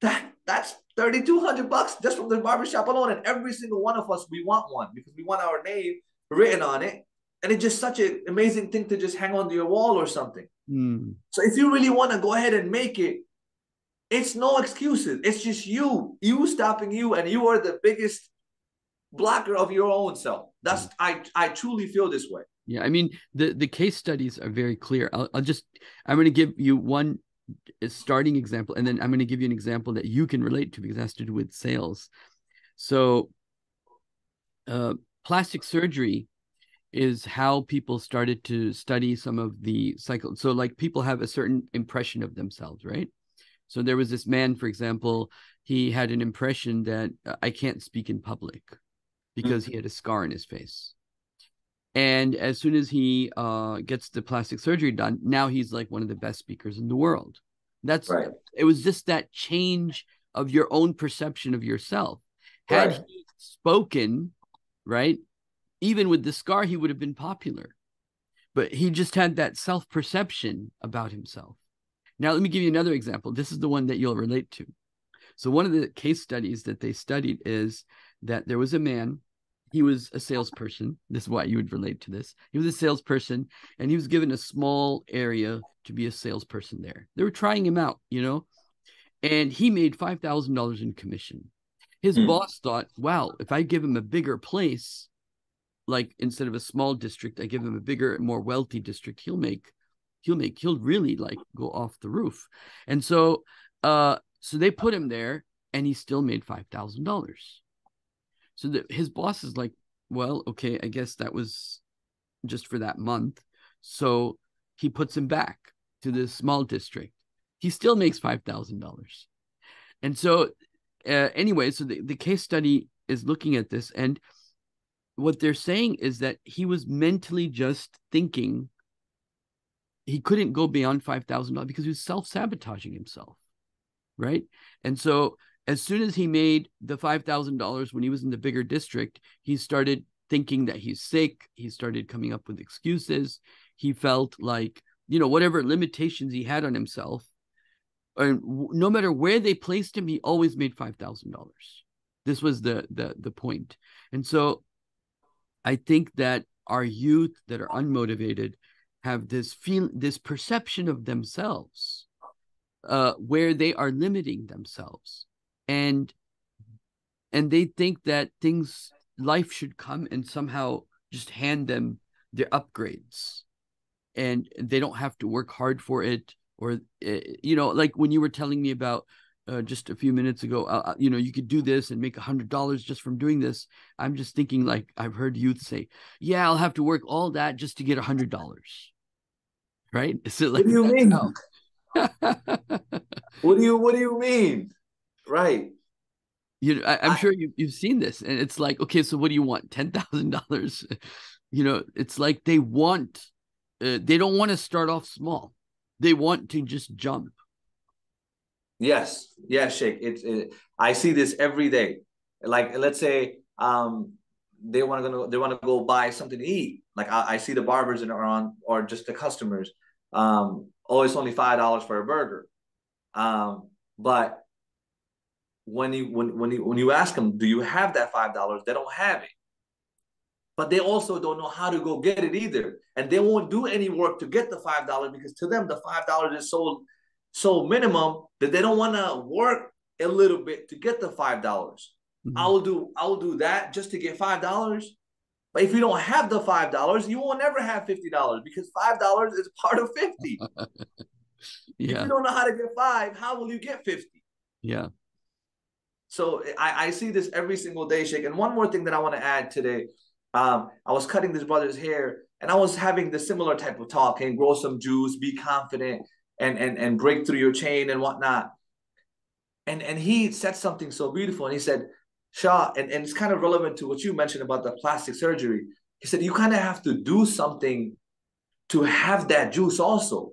that that's thirty two hundred bucks just from the barbershop alone. And every single one of us, we want one because we want our name written on it. And it's just such an amazing thing to just hang on to your wall or something. Hmm. So if you really want to go ahead and make it, it's no excuses. It's just you, you stopping you, and you are the biggest blocker of your own self. That's. I I truly feel this way. Yeah, I mean the the case studies are very clear. I'll, I'll just I'm going to give you one starting example, and then I'm going to give you an example that you can relate to because it has to do with sales. So, uh, plastic surgery is how people started to study some of the cycle. So, like people have a certain impression of themselves, right? So there was this man, for example, he had an impression that I can't speak in public because he had a scar in his face. And as soon as he uh, gets the plastic surgery done, now he's like one of the best speakers in the world. That's right. it was just that change of your own perception of yourself. Had right. he spoken, right, even with the scar, he would have been popular. But he just had that self perception about himself. Now, let me give you another example. This is the one that you'll relate to. So, one of the case studies that they studied is that there was a man he was a salesperson. This is why you would relate to this. He was a salesperson and he was given a small area to be a salesperson there. They were trying him out, you know, and he made $5,000 in commission. His hmm. boss thought, wow, if I give him a bigger place, like instead of a small district, I give him a bigger, more wealthy district, he'll make, he'll make, he'll really like go off the roof. And so, uh, so they put him there and he still made $5,000 so the, his boss is like, well, okay, I guess that was just for that month. So he puts him back to the small district. He still makes $5,000. And so, uh, anyway, so the, the case study is looking at this. And what they're saying is that he was mentally just thinking he couldn't go beyond $5,000 because he was self sabotaging himself. Right. And so as soon as he made the $5,000 when he was in the bigger district, he started thinking that he's sick. He started coming up with excuses. He felt like, you know, whatever limitations he had on himself, and no matter where they placed him, he always made $5,000. This was the, the, the point. And so I think that our youth that are unmotivated have this feel, this perception of themselves uh, where they are limiting themselves and and they think that things life should come and somehow just hand them their upgrades. And they don't have to work hard for it or eh, you know like when you were telling me about uh, just a few minutes ago uh, uh you know you could do this and make a hundred dollars just from doing this. I'm just thinking like i've heard youth say yeah i'll have to work all that just to get a hundred dollars. Right? So like, what do you mean? what do you what do you mean Right. You know, I, am sure you, you've seen this, and it's like, okay, so what do you want? Ten thousand dollars? You know, it's like they want, uh, they don't want to start off small. They want to just jump. Yes, yes, Sheikh. It's it, I see this every day. Like, let's say um they want to go they want to go buy something to eat. Like I, I see the barbers and are on or just the customers. Um, oh, it's only five dollars for a burger. Um, but when you when when you when you ask them, do you have that five dollars? They don't have it. But they also don't know how to go get it either. And they won't do any work to get the five dollars because to them the five dollars is so so minimum that they don't want to work a little bit to get the five dollars. Mm-hmm. I will do I will do that just to get five dollars. But if you don't have the five dollars, you will never have fifty dollars because five dollars is part of fifty. yeah. If you don't know how to get five, how will you get fifty? Yeah. So I, I see this every single day, Sheikh. And one more thing that I want to add today. Um, I was cutting this brother's hair and I was having the similar type of talk and grow some juice, be confident, and and and break through your chain and whatnot. And and he said something so beautiful, and he said, Shah, and, and it's kind of relevant to what you mentioned about the plastic surgery. He said, you kind of have to do something to have that juice also.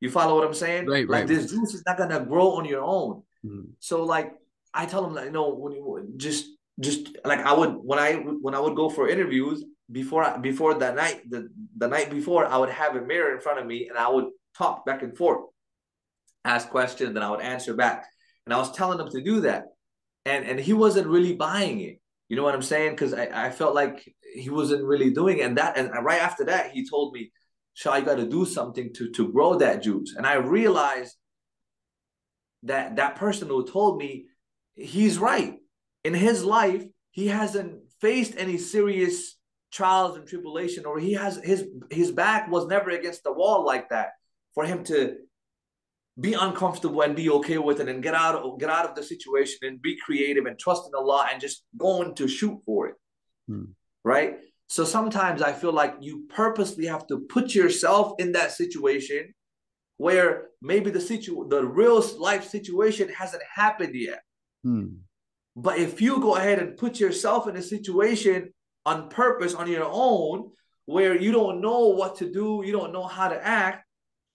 You follow what I'm saying? Right, right. like this juice is not gonna grow on your own. Mm. So like I tell him like, you know, when you just just like I would when I when I would go for interviews before I, before that night the the night before I would have a mirror in front of me and I would talk back and forth, ask questions, and I would answer back. And I was telling him to do that, and and he wasn't really buying it. You know what I'm saying? Because I, I felt like he wasn't really doing it. And that and right after that, he told me, Shah, you got to do something to to grow that juice. And I realized that that person who told me he's right. In his life, he hasn't faced any serious trials and tribulation, or he has his his back was never against the wall like that for him to be uncomfortable and be okay with it and get out of get out of the situation and be creative and trust in Allah and just going to shoot for it. Hmm. Right? So sometimes I feel like you purposely have to put yourself in that situation where maybe the situ the real life situation hasn't happened yet. Hmm. But if you go ahead and put yourself in a situation on purpose on your own where you don't know what to do, you don't know how to act,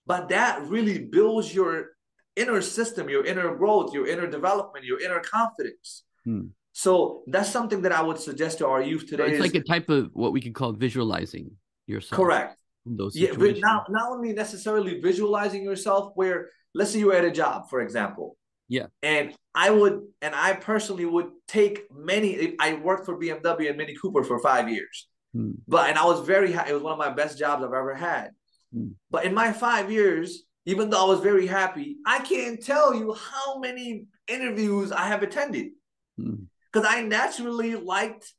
but that really builds your inner system, your inner growth, your inner development, your inner confidence. Hmm. So that's something that I would suggest to our youth today. It's is- like a type of what we could call visualizing yourself. correct. Those Yeah, but situations. not not only necessarily visualizing yourself, where let's say you're at a job, for example. Yeah. And I would, and I personally would take many. I worked for BMW and Mini Cooper for five years, Hmm. but and I was very. It was one of my best jobs I've ever had. Hmm. But in my five years, even though I was very happy, I can't tell you how many interviews I have attended Hmm. because I naturally liked.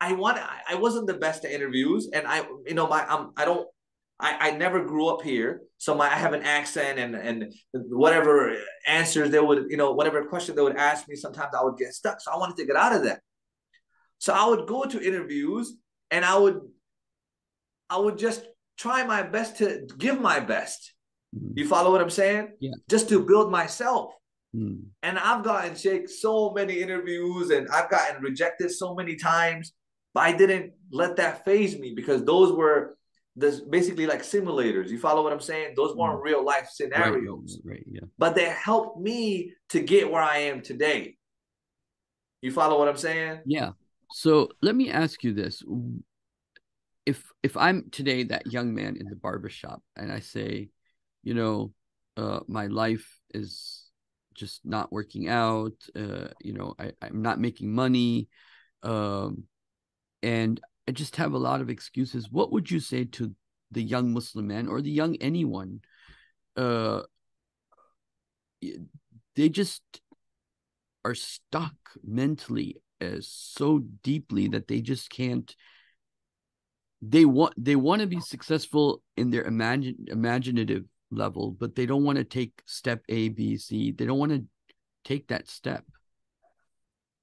I want. I I wasn't the best at interviews, and I, you know, my, I'm, I don't. I, I never grew up here, so my I have an accent and and whatever answers they would, you know, whatever question they would ask me, sometimes I would get stuck. So I wanted to get out of that. So I would go to interviews and I would, I would just try my best to give my best. Hmm. You follow what I'm saying? Yeah. Just to build myself. Hmm. And I've gotten Sheikh so many interviews and I've gotten rejected so many times, but I didn't let that faze me because those were this basically like simulators. You follow what I'm saying? Those weren't real life scenarios, right, yeah. but they helped me to get where I am today. You follow what I'm saying? Yeah. So let me ask you this. If if I'm today that young man in the barber shop and I say, you know, uh, my life is just not working out, uh, you know, I, I'm not making money, um, and I just have a lot of excuses, what would you say to the young Muslim man or the young anyone? Uh, they just are stuck mentally uh, so deeply that they just can't they want they want to be successful in their imagine imaginative level but they don't want to take step a b c. They don't want to take that step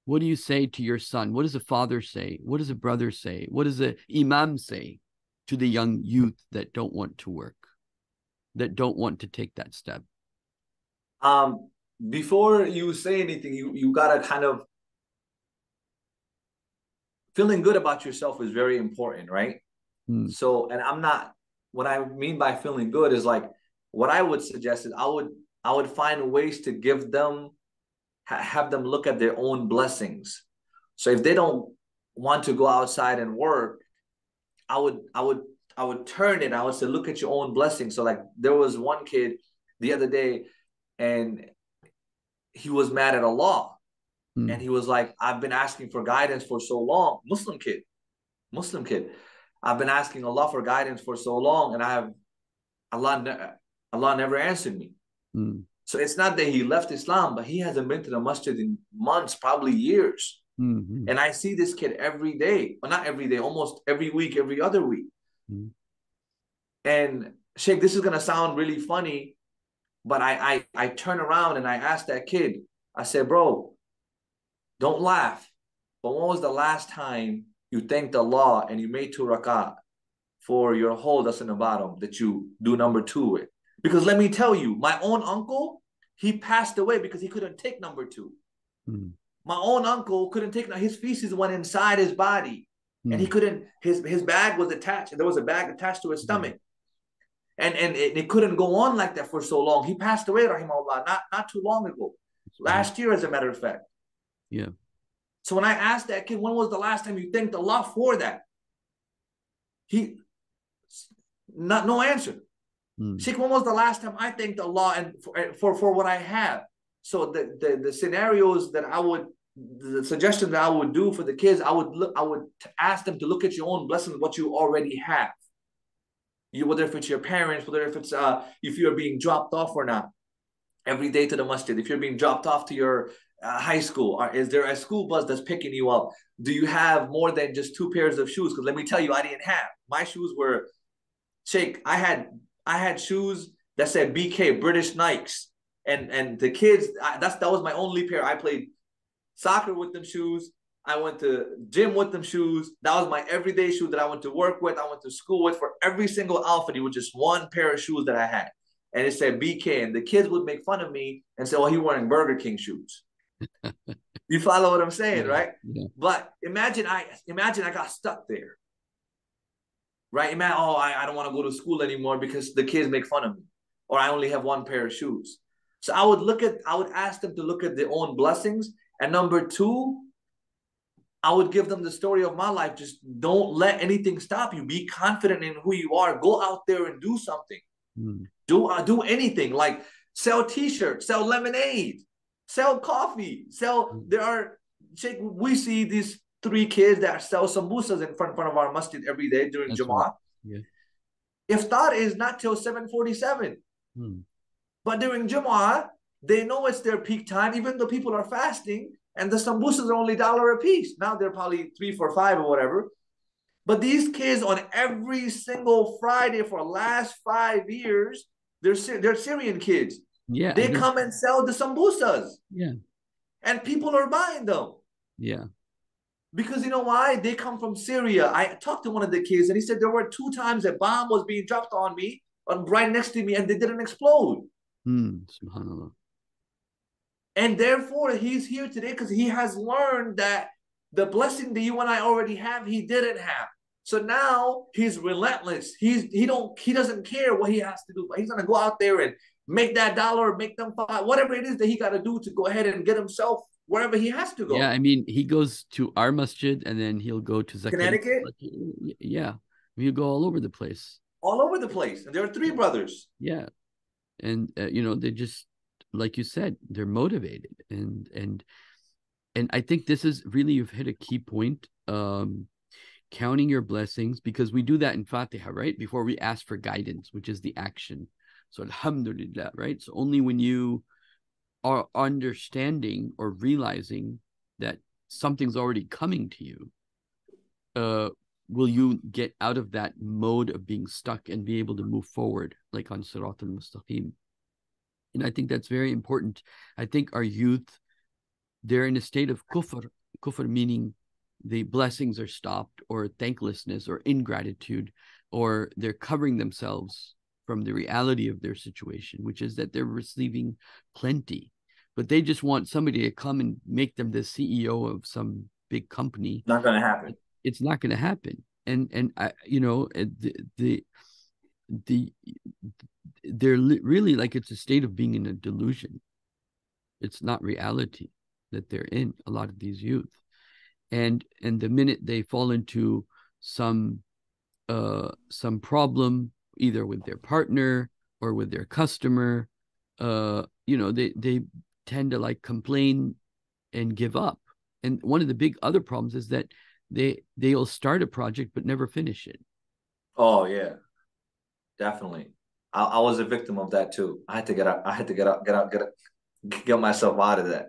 what do you say to your son what does a father say what does a brother say what does a imam say to the young youth that don't want to work that don't want to take that step Um, before you say anything, you you gotta kind of feeling good about yourself is very important, right? Hmm. So, and I'm not what I mean by feeling good is like what I would suggest is I would I would find ways to give them ha- have them look at their own blessings. So if they don't want to go outside and work, I would I would I would turn it. I would say, look at your own blessings. So like there was one kid the other day, and he was mad at Allah. Hmm. And he was like, I've been asking for guidance for so long. Muslim kid, Muslim kid. I've been asking Allah for guidance for so long, and I have Allah, ne- Allah never answered me. Hmm. So it's not that he left Islam, but he hasn't been to the masjid in months, probably years. Mhm. And I see this kid every day, well, not every day, almost every week, every other week. Mhm. And Sheikh, this is gonna sound really funny, but I, I I turn around and I ask that kid, I said, bro, don't laugh. But when was the last time you thanked Allah and you made two rakat for your hole that's in the bottom that you do number two with? Because let me tell you, my own uncle, he passed away because he couldn't take number two. Hmm. My own uncle couldn't take his feces went inside his body, hmm. and he hmm. couldn't. His his bag was attached, and there was a bag attached to his hmm. stomach, and and it, it, couldn't go on like that for so long. He passed away, rahimahullah, not not too long ago, last year, as a matter of fact. Yeah. So when I asked that kid, when was the last time you thanked Allah for that? He, not no answer. Hmm. Sheikh, when was the last time I thanked Allah and for, for, for what I have? So the, the the scenarios that I would the suggestion that I would do for the kids, I would look, I would ask them to look at your own blessings, what you already have. You whether if it's your parents, whether if it's uh if you're being dropped off or not every day to the masjid, if you're being dropped off to your uh, high school, or is there a school bus that's picking you up? Do you have more than just two pairs of shoes? Because let me tell you, I didn't have my shoes were Sheikh. I had I had shoes that said BK British Knights, and and the kids I, that's that was my only pair. I played soccer with them shoes. I went to gym with them shoes. That was my everyday shoe that I went to work with. I went to school with for every single outfit. It was just one pair of shoes that I had, and it said BK. And the kids would make fun of me and say, "Well, he wearing Burger King shoes." you follow what I'm saying, yeah, right? Yeah. But imagine I imagine I got stuck there. Right? Imagine, oh, I, I don't want to go to school anymore because the kids make fun of me. Or I only have one pair of shoes. So I would look at, I would ask them to look at their own blessings. And number two, I would give them the story of my life. Just don't let anything stop you. Be confident in who you are. Go out there and do something. Mm. Do uh, do anything like sell T-shirts, sell lemonade, sell coffee, sell. Mm. There are we see these three kids that sell samosas in front, front of our masjid every day during That's Jummah. Right. Yeah. Iftar is not till 747. Hmm. But during Jummah, they know it's their peak time, even though people are fasting, and the samosas are only dollar a piece. Now they're probably three, four, five, or whatever. But these kids on every single Friday for last five years, they're they're Syrian kids. Yeah. They come and sell the sambusas. Yeah. And people are buying them. Yeah. Because you know why? They come from Syria. I talked to one of the kids and he said there were two times a bomb was being dropped on me, on right next to me, and they didn't explode. Hmm. Subhanallah. And therefore, he's here today because he has learned that the blessing that you and I already have, he didn't have. So now he's relentless. He's he don't he doesn't care what he has to do, but he's gonna go out there and make that dollar, make them five, whatever it is that he got to do to go ahead and get himself wherever he has to go. Yeah, I mean, he goes to our masjid and then he'll go to Zakat. Connecticut. Yeah, he'll go all over the place. All over the place, and there are three brothers. Yeah, and uh, you know they just like you said, they're motivated, and and and I think this is really you've hit a key point. Um, counting your blessings because we do that in Fatiha, right? Before we ask for guidance, which is the action. So Alhamdulillah, right? So only when you are understanding or realizing that something's already coming to you uh will you get out of that mode of being stuck and be able to move forward like on sirat al-mustaqim? And i think that's very important. I think our youth they're in a state of kufr. Kufr meaning the blessings are stopped or thanklessness or ingratitude or they're covering themselves from the reality of their situation which is that they're receiving plenty but they just want somebody to come and make them the CEO of some big company. Not going to happen. It's not going to happen. And and I, you know, the the the they're really like it's a state of being in a delusion. It's not reality that they're in. A lot of these youth, and and the minute they fall into some uh some problem either with their partner or with their customer uh you know they they tend to like complain and give up. And one of the big other problems is that they they'll start a project but never finish it. Oh yeah, definitely. I, I was a victim of that too. I had to get out. I had to get out, get out, get out, get myself out of that.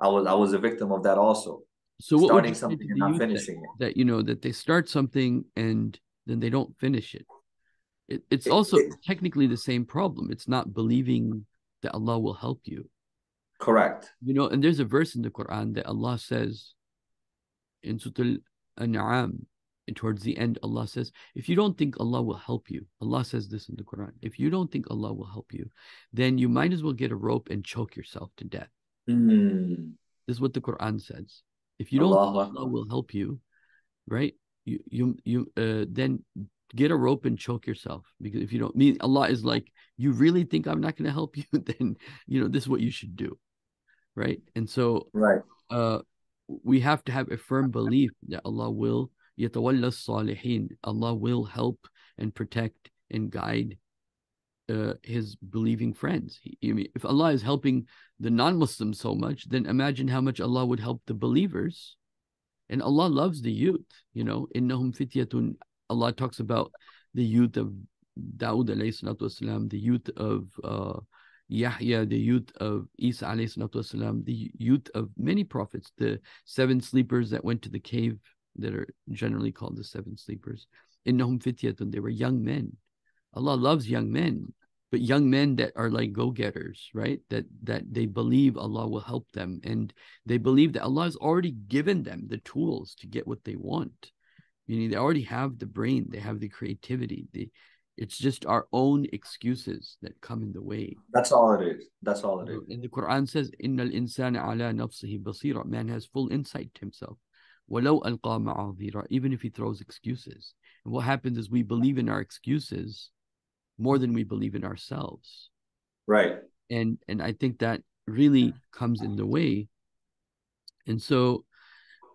I was I was a victim of that also. So what starting something and not finishing that, it. That you know that they start something and then they don't finish it. It it's also it, technically the same problem. It's not believing that Allah will help you. Correct. You know, and there's a verse in the Quran that Allah says in Surah Al-An'am, towards the end, Allah says, if you don't think Allah will help you, Allah says this in the Quran, if you don't think Allah will help you, then you might as well get a rope and choke yourself to death. Mm. This is what the Quran says. If you don't Allah, think Allah will help you, right? You you you uh, then get a rope and choke yourself because if you don't mean Allah is like you really think I'm not going to help you? Then you know this is what you should do right? And so right. uh we have to have a firm belief that Allah will yatawalla salihin Allah will help and protect and guide uh, his believing friends. He, I mean, if Allah is helping the non-Muslims so much, then imagine how much Allah would help the believers. And Allah loves the youth, you know, innahum fityatun Allah talks about the youth of Dawood alayhi the youth of uh, Yahya, the youth of Isa alayhi the youth of many prophets, the seven sleepers that went to the cave that are generally called the seven sleepers. Innahum fityatun, they were young men. Allah loves young men, but young men that are like go-getters, right? That that they believe Allah will help them and they believe that Allah has already given them the tools to get what they want. Meaning they already have the brain, they have the creativity. The it's just our own excuses that come in the way. That's all it is. That's all it is. And the Quran says, "Innal insana ala nafsihi basira." Man has full insight to himself. وَلَوْ أَلْقَى مَعَذِيرًا Even if he throws excuses. And what happens is we believe in our excuses more than we believe in ourselves. Right. And and I think that really comes in the way. And so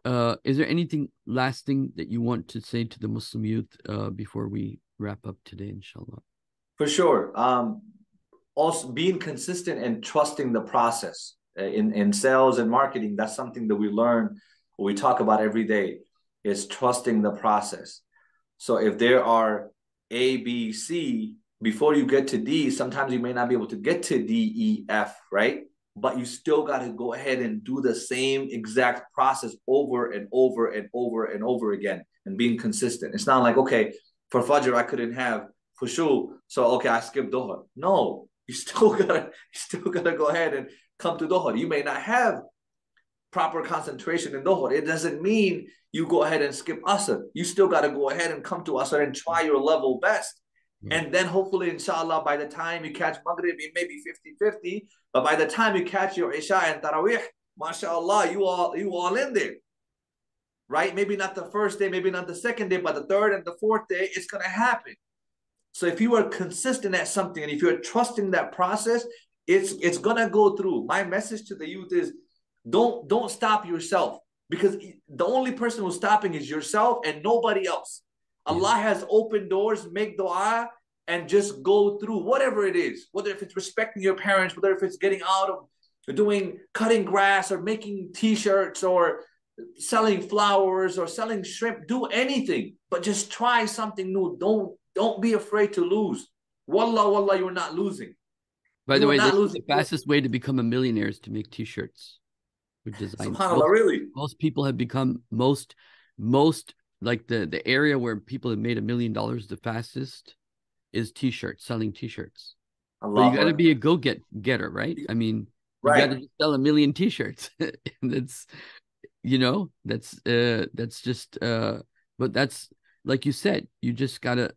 uh, is there anything lasting that you want to say to the Muslim youth uh, before we wrap up today, inshallah? For sure. Um, also, being consistent and trusting the process uh, in, in sales and marketing, that's something that we learn we talk about every day is trusting the process. So if there are A, B, C, before you get to D, sometimes you may not be able to get to D, E, F, right? But you still got to go ahead and do the same exact process over and over and over and over again and being consistent. It's not like, okay, for Fajr, I couldn't have for sure. So, okay, I skipped Dhuhr. No, you still gotta, you still gotta go ahead and come to Dhuhr. You may not have proper concentration in Dhuhr. It doesn't mean you go ahead and skip Asr. You still got to go ahead and come to Asr and try your level best. Mm-hmm. And then hopefully, inshallah, by the time you catch Maghrib, it may be 50-50. But by the time you catch your Isha and Tarawih, mashallah, you all you all in there. Right? Maybe not the first day, maybe not the second day, but the third and the fourth day, it's gonna happen. So if you are consistent at something and if you're trusting that process, it's it's gonna go through. My message to the youth is don't don't stop yourself because the only person who's stopping is yourself and nobody else. Allah has opened doors, make dua, and just go through whatever it is, whether if it's respecting your parents, whether if it's getting out of doing cutting grass or making t-shirts or selling flowers or selling shrimp, do anything, but just try something new. Don't don't be afraid to lose. Wallah, wallah, you're not losing. By the way, the fastest way to become a millionaire is to make t-shirts design. SubhanAllah, most, really? Most people have become most most like the the area where people have made a million dollars the fastest is t-shirts, selling t-shirts. But you got to be a go get getter, right? I mean, right. you got to sell a million t-shirts. that's you know, that's uh that's just uh but that's like you said, you just got to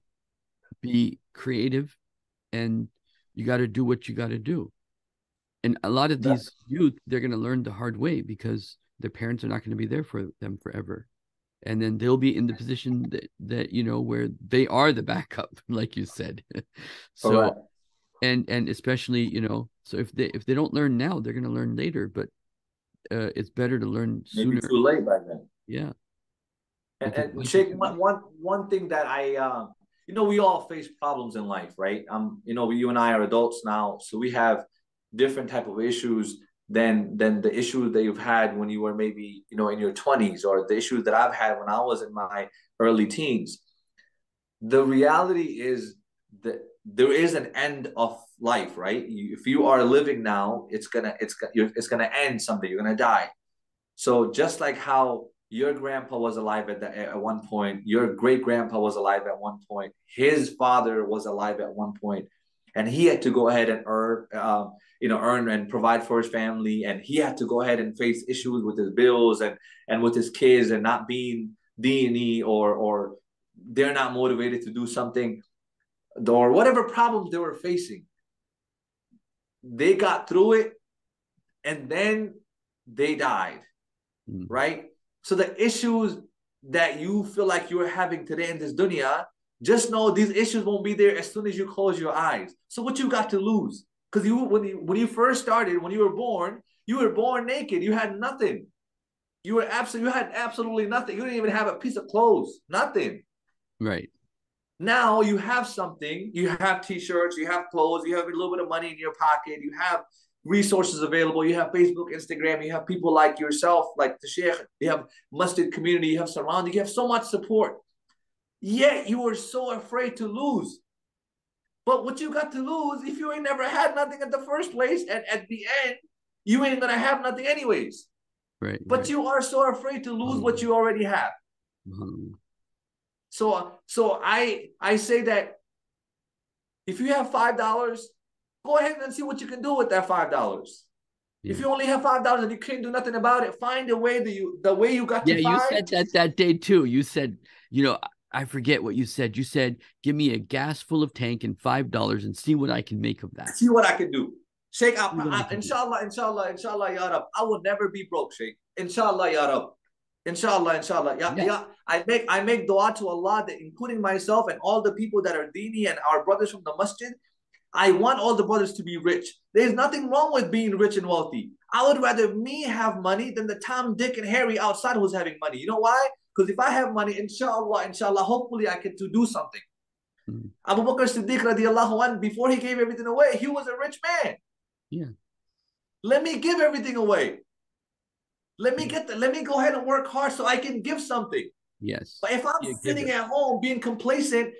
be creative and you got to do what you got to do and a lot of these youth they're going to learn the hard way because their parents are not going to be there for them forever and then they'll be in the position that that you know where they are the backup like you said. So right. and and especially you know so if they if they don't learn now they're going to learn later but uh, it's better to learn Maybe sooner. too late by then. Yeah. And, and Sheikh, one, one one thing that I uh, you know we all face problems in life right? Um you know you and I are adults now so we have different type of issues than than the issues that you've had when you were maybe you know in your 20s or the issues that I've had when I was in my early teens. The reality is that there is an end of life, right? You, if you are living now, it's gonna it's it's gonna end someday. You're gonna die. So just like how your grandpa was alive at the, at one point, your great grandpa was alive at one point, his father was alive at one point, and he had to go ahead and earn, um, you know, earn and provide for his family, and he had to go ahead and face issues with his bills and and with his kids, and not being dini or or they're not motivated to do something, or whatever problems they were facing. They got through it, and then they died, mm. right? So the issues that you feel like you're having today in this dunya just know these issues won't be there as soon as you close your eyes. So what you got to lose? Because you when you when you first started, when you were born, you were born naked. You had nothing. You were absolutely you had absolutely nothing. You didn't even have a piece of clothes. Nothing. Right. Now you have something. You have t-shirts. You have clothes. You have a little bit of money in your pocket. You have resources available. You have Facebook, Instagram. You have people like yourself, like the Sheikh. You have masjid community. You have surrounding. You have so much support. Yet you were so afraid to lose. But what you got to lose if you ain't never had nothing in the first place, and at the end, you ain't gonna have nothing anyways. Right. But right. you are so afraid to lose what you already have. Mm-hmm. So so I I say that if you have five dollars, go ahead and see what you can do with that five dollars. Yeah. If you only have five dollars and you can't do nothing about it, find a way that you the way you got yeah, you said that that day too. You said, you know, I forget what you said. You said, give me a gas full of tank and five dollars and see what I can make of that. See what I can do. Sheikh, I, I, inshallah, inshallah, inshallah, ya Rab. I will never be broke, Sheikh. Inshallah, ya Rab. Inshallah, inshallah. Ya, yeah. ya, I make I make dua to Allah that including myself and all the people that are dini and our brothers from the masjid. I want all the brothers to be rich. There's nothing wrong with being rich and wealthy. I would rather me have money than the Tom, Dick, and Harry outside who's having money. You know why? Because if I have money, inshallah, inshallah, hopefully I get to do something. Mm-hmm. Abu Bakr Siddiq radiallahu anh, before he gave everything away, he was a rich man. Yeah. Let me give everything away. Let me get the, let me go ahead and work hard so I can give something. Yes. But if I'm sitting at home being complacent,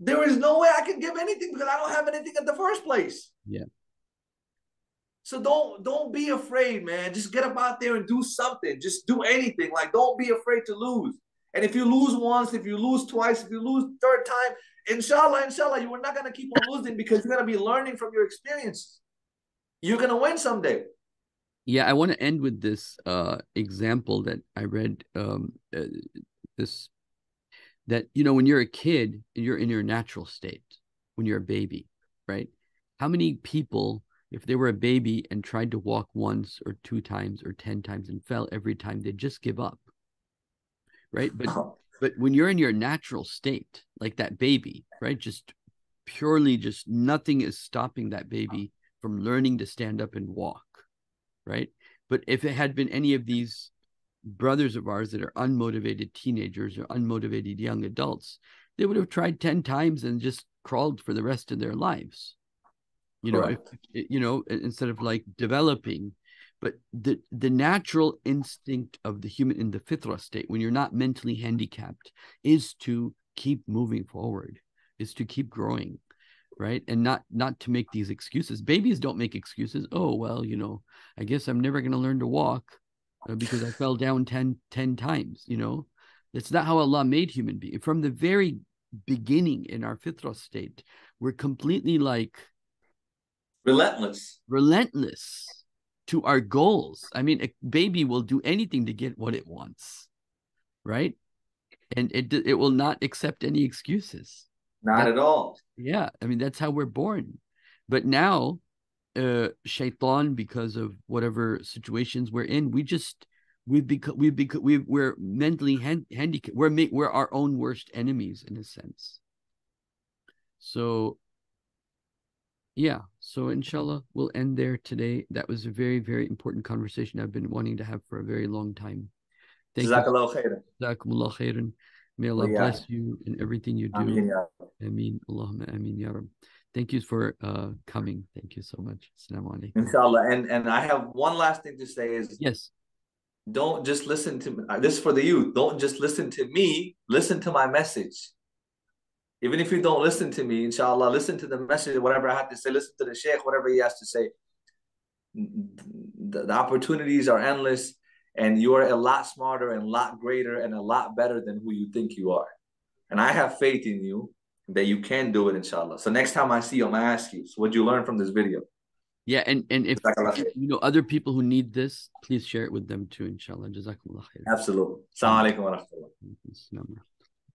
there is no way I can give anything because I don't have anything in the first place. Yeah. So don't don't be afraid, man. Just get up out there and do something. Just do anything. Like don't be afraid to lose. And if you lose once, if you lose twice, if you lose third time, inshallah, inshallah, you are not gonna keep on losing because you're gonna be learning from your experience. You're gonna win someday. Yeah, I want to end with this uh, example that I read. Um, uh, this that you know when you're a kid, you're in your natural state when you're a baby, right? How many people if they were a baby and tried to walk once or two times or 10 times and fell every time, they'd just give up. Right. But, oh. but when you're in your natural state, like that baby, right? Just purely just nothing is stopping that baby from learning to stand up and walk. Right. But if it had been any of these brothers of ours that are unmotivated teenagers or unmotivated young adults, they would have tried 10 times and just crawled for the rest of their lives you know if, you know instead of like developing but the the natural instinct of the human in the fitra state when you're not mentally handicapped is to keep moving forward is to keep growing right? And not not to make these excuses. Babies don't make excuses. Oh well you know i guess i'm never going to learn to walk uh, because i fell down 10 10 times you know? That's not how allah made human being. From the very beginning in our fitra state we're completely like relentless. Relentless to our goals. I mean a baby will do anything to get what it wants right? And it it will not accept any excuses. Not that, at all. Yeah i mean that's how we're born. But now uh shaitan because of whatever situations we're in we just we've become we've become we we're mentally hand, handicapped we're we're our own worst enemies in a sense. So yeah so inshallah we'll end there today. That was a very very important conversation i've been wanting to have for a very long time. Thank Jazakallah you khairan. khairan. may allah yeah. bless you in everything you do. Ameen, ameen. allahumma ameen ya Rab. thank you for uh coming. Thank you so much. Assalamu alaikum. inshallah. And and i have one last thing to say is yes. don't just listen to uh, this is for the youth. Don't just listen to me. Listen to my message even if you don't listen to me, inshallah, listen to the message, whatever I have to say, listen to the sheikh, whatever he has to say. The, the opportunities are endless, and you are a lot smarter and a lot greater and a lot better than who you think you are. And I have faith in you. that you can do it, inshallah. So next time I see you, I'm gonna ask you, so what'd you learn from this video? Yeah, and, and if you know other people who need this, please share it with them too, inshallah. Jazakumullah khair. Absolutely. Assalamu alaikum wa rahmatullah.